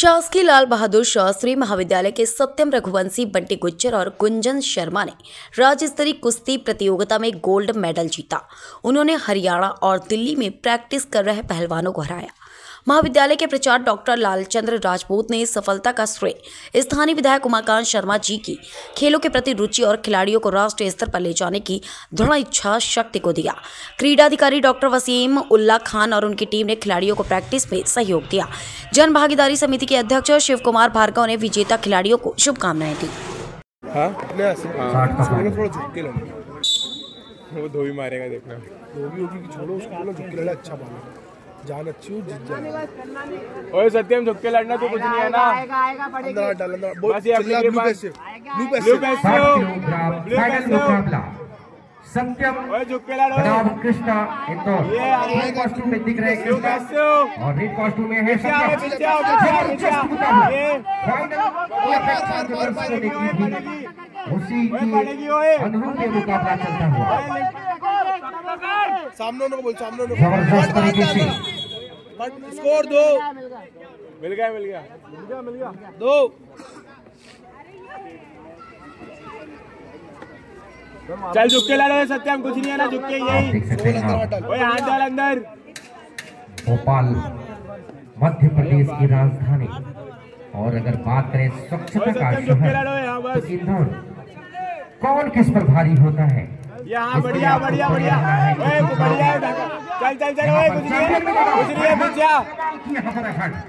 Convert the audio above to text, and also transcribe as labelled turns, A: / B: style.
A: शासकीय लाल बहादुर शास्त्री महाविद्यालय के सत्यम रघुवंशी बंटी गुज्जर और गुंजन शर्मा ने राज्य स्तरीय कुश्ती प्रतियोगिता में गोल्ड मेडल जीता। उन्होंने हरियाणा और दिल्ली में प्रैक्टिस कर रहे पहलवानों को हराया। महाविद्यालय के प्रचार डॉक्टर लालचंद्र राजपूत ने इस सफलता का श्रेय स्थानीय विधायक उमाकांत शर्मा जी की। खेलों के प्रति रुचि और खिलाड़ियों को राष्ट्रीय स्तर पर ले जाने की दृढ़ इच्छा शक्ति को दिया। क्रीडाधिकारी डॉक्टर वसीम उल्ला खान और उनकी टीम ने खिलाड़ियों को प्रैक्टिस में सहयोग दिया। जन भागीदारी समिति के अध्यक्ष शिव कुमार भार्गव ने विजेता खिलाड़ियों को शुभकामनाएँ दी।
B: हाँ लेना
C: वो धोबी मारेगा देखना।
B: धोबी होगी कि छोड़ो उसको ना झुक के लेना अच्छा पाना जान अच्छी हो जीत जाए
C: ओए सत्यम झुक के लड़ना तो कुछ नहीं है ना।
B: अंदर हाथ डाल अंदर
C: बस ये अपने के
B: ब्लू
C: पास-
B: पैसे ब्लू
C: ब्लू
B: पैसे।
C: पैसे हो।
D: किलोग्राम
C: ब्लू
D: फाइनल
C: पैसे हो।
D: मुकाबला सत्यम
C: ओए झुक के लड़ो।
D: बनाम कृष्णा इंदौर
C: ये
D: रेड कॉस्ट्यूम में दिख रहे
C: ब्लू
D: कृष्णा
C: पैसे हो।
D: और रेड कॉस्ट्यूम में है सत्यम
C: पीछे आओ, पीछे आओ, पीछे आओ। ये
D: फाइनल ये अपेक्षा के ने की थी उसी
C: पड़ेगी
D: की अनुरूप ये मुकाबला चलता हुआ।
B: सामने उनको बोल सामने उनको
D: ज़बरदस्त तरीके से।
B: स्कोर दो
C: मिल गया मिल गया मिल गया।
B: दो।
C: चल झुक के लड़ो सत्यम कुछ नहीं है ना झुक के यही ओए हाथ डाल अंदर।
D: भोपाल मध्य प्रदेश की राजधानी। और अगर बात करें स्वच्छता का शहर
C: लड़ो यहाँ
D: तो
C: बस।
D: इंदौर कौन किस पर भारी होता है?
C: यहाँ बढ़िया बढ़िया बढ़िया। बढ़िया चल चल चल कुछ नहीं कुछ नहीं है